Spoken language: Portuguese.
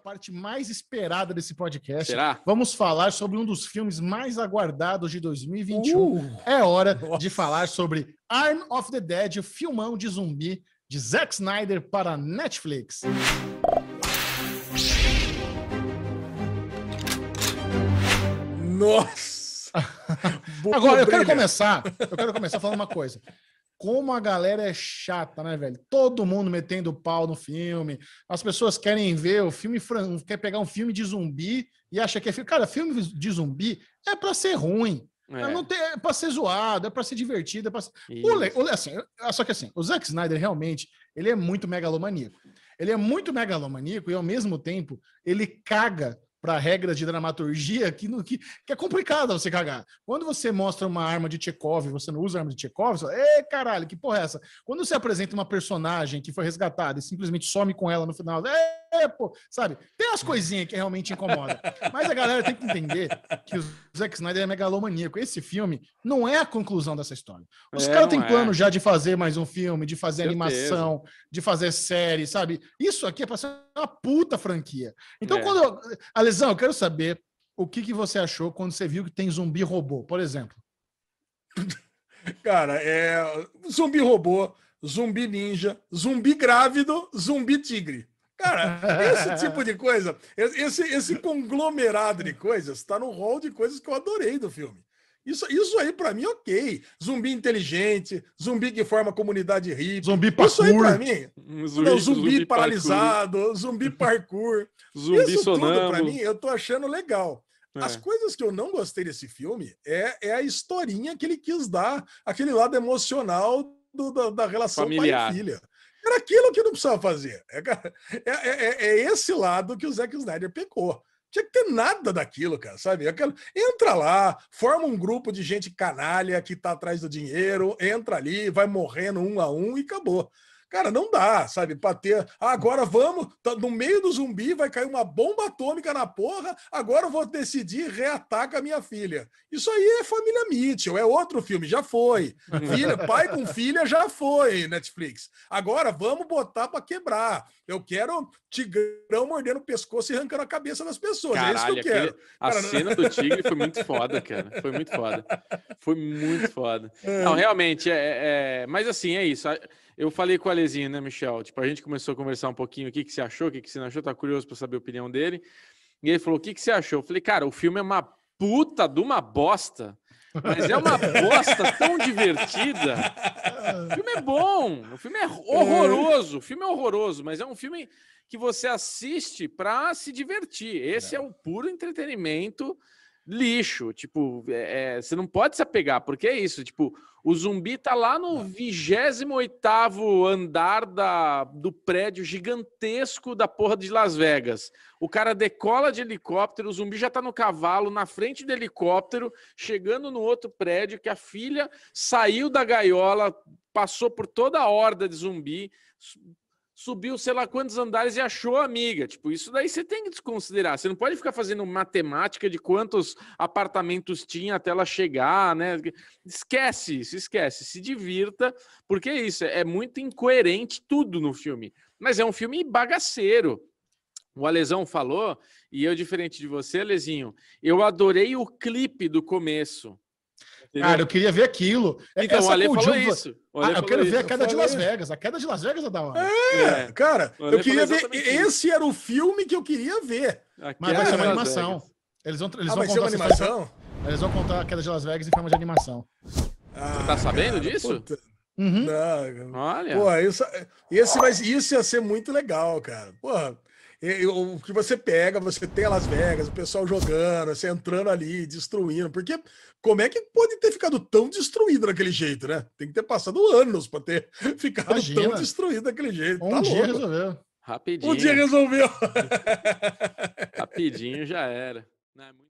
parte mais esperada desse podcast. Será? Vamos falar sobre um dos filmes mais aguardados de 2021. Uh, É hora Nossa. de falar sobre Arm of the Dead, o filmão de zumbi de Zack Snyder para Netflix. nossa! Boca Agora, eu quero começar, eu quero começar falando uma coisa. Como a galera é chata, né, velho? Todo mundo metendo pau no filme. As pessoas querem ver o filme, quer pegar um filme de zumbi e acha que é filme. Cara, filme de zumbi é pra ser ruim. É, Não tem, é pra ser zoado, é pra ser divertido, é pra ser... O le- o le- assim, só que assim, o Zack Snyder realmente, ele é muito megalomaníaco. Ele é muito megalomaníaco e ao mesmo tempo ele caga para regras de dramaturgia que, no- que, que é complicado você cagar. Quando você mostra uma arma de Chekhov, e você não usa arma de Chekhov, você fala, Ê, caralho, que porra é essa? Quando você apresenta uma personagem que foi resgatada e simplesmente some com ela no final, é, pô, sabe? Tem as coisinhas que realmente incomodam. Mas a galera tem que entender que o Zack Snyder é megalomaníaco. Esse filme não é a conclusão dessa história. Os É, caras têm é. plano já de fazer mais um filme, de fazer Certeza. animação, de fazer série, sabe? Isso aqui é pra ser uma puta franquia. Então, É. quando. Eu... Alesão, eu quero saber o que, que você achou quando você viu que tem zumbi robô, por exemplo. Cara, é zumbi robô, zumbi ninja, zumbi grávido, zumbi tigre. Cara, esse tipo de coisa, esse, esse conglomerado de coisas está no rol de coisas que eu adorei do filme. Isso, isso aí, pra mim, ok. Zumbi inteligente, zumbi que forma comunidade hippie. Zumbi Isso aí, pra parkour. mim, um zumbi, zumbi, parkour, paralisado, zumbi parkour. zumbi isso tudo, pra sonâmbulo. mim, eu tô achando legal. É. As coisas que eu não gostei desse filme é, é a historinha que ele quis dar, aquele lado emocional do- da, da relação Familiar. pai e filha. Era aquilo que não precisava fazer. É, cara, é, é- é esse lado que o Zack Snyder pecou. Tinha que ter nada daquilo, cara, sabe? Aquela- entra lá, forma um grupo de gente canalha que tá atrás do dinheiro, entra ali, vai morrendo um a um e acabou. Cara, não dá, sabe? Pra ter. Ah, agora vamos. tá no meio do zumbi vai cair uma bomba atômica na porra. Agora eu vou decidir reataca a minha filha. Isso aí é família Mitchell, é outro filme, já foi. Filha, pai com filha já foi, Netflix. Agora vamos botar pra quebrar. Eu quero tigrão mordendo o pescoço e arrancando a cabeça das pessoas. é isso que Caralho, eu quero. aquele- a Cara, não- cena do tigre foi muito foda, cara. Foi muito foda. Foi muito foda. É. Não, realmente, é, é- Mas assim, é isso. Eu falei com o Alezinho, né, Michel? Tipo, a gente começou a conversar um pouquinho o que, que você achou, o que, que você não achou, tá curioso para saber a opinião dele. E ele falou: o que, que você achou? Eu falei, cara, o filme é uma puta de uma bosta. Mas é uma bosta tão divertida. O filme é bom, o filme é horroroso, o filme é horroroso, mas é um filme que você assiste para se divertir. Esse é. o puro entretenimento lixo. Tipo, é, é, você não pode se apegar, porque é isso. Tipo, o zumbi tá lá no 28 andar da, do prédio gigantesco da porra de Las Vegas. O cara decola de helicóptero, o zumbi já tá no cavalo, na frente do helicóptero, chegando no outro prédio, que a filha saiu da gaiola, passou por toda a horda de zumbi, subiu sei lá quantos andares e achou a amiga. Tipo, isso daí você tem que desconsiderar. Você não pode ficar fazendo matemática de quantos apartamentos tinha até ela chegar, né? Esquece isso, esquece. Se divirta, porque é isso, é muito incoerente tudo no filme. Mas é um filme bagaceiro. O Alesão falou, e eu, diferente de você, Alezinho, eu adorei o clipe do começo. Entendeu? Cara, eu queria ver aquilo. É- Então, o essa Ale falou conjuntura- isso. O Ale Ah, eu falou quero ver a isso. queda de. Las Vegas. A queda de Las Vegas é da hora. É, cara, O Ale eu queria falou ver. isso. Esse era o filme que eu queria ver. Mas Aquela vai ser uma Las animação. Vegas. Eles vão, eles Ah, vão vai ser contar animação? Eles vão contar a queda de Las Vegas em forma de animação. Ah, tá sabendo cara, disso? puta, Uhum. não, Olha. Pô, isso, esse, mas isso ia ser muito legal, cara. Porra, o que você pega, você tem Las Vegas, o pessoal jogando, você entrando ali, destruindo. Porque como é que pode ter ficado tão destruído daquele jeito, né? Tem que ter passado anos para ter ficado Imagina. tão destruído daquele jeito. Um tá dia louco. resolveu. Rapidinho. Um dia resolveu. Rapidinho já era. Não, é muito-